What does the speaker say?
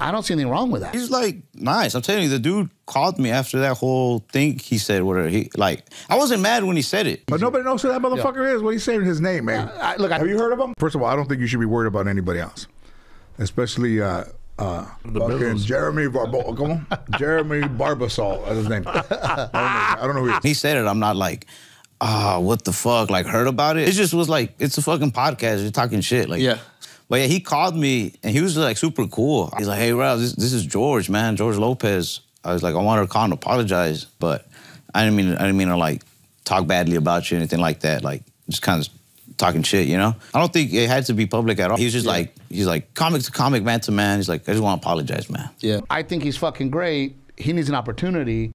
I don't see anything wrong with that. He's like nice. I'm telling you, the dude called me after that whole thing. He said, "Whatever." He like, I wasn't mad when he said it. But nobody knows who that motherfucker is. What are you saying his name, man? I, look, I, Have you heard of him? First of all, I don't think you should be worried about anybody else, especially uh, uh, fucking Jeremy Barbo. Come on, Jeremy Barbasol. That's his name. I don't know, I don't know who he is. He said it. I'm not like, ah, what the fuck? Like, heard about it? It just was like, it's a fucking podcast. You're talking shit. Like, Yeah. But yeah, he called me and he was like super cool. He's like, hey, Ralph, this, this is George, man, George Lopez. I was like, I wanted to call and apologize, but I didn't mean, I didn't mean to like talk badly about you or anything like that. Like, just kind of talking shit, you know? I don't think it had to be public at all. He was just like, he's like, comic to comic, man to man. He's like, I just want to apologize, man. Yeah. I think he's fucking great. He needs an opportunity.